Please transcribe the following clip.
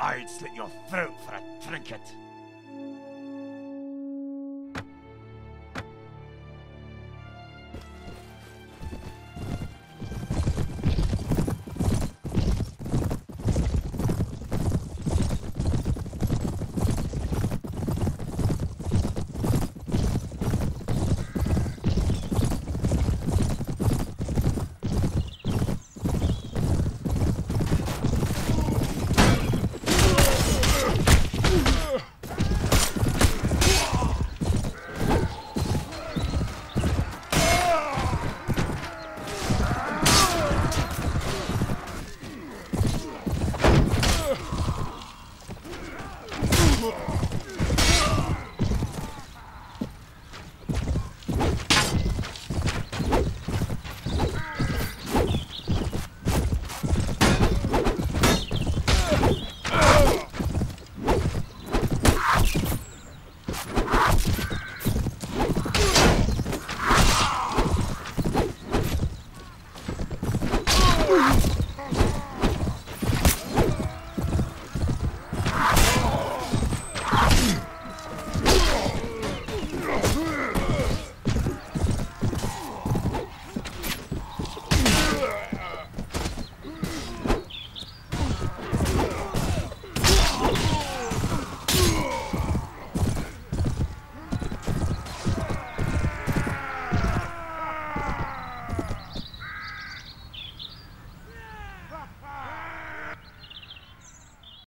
I'd slit your throat for a trinket. Oh!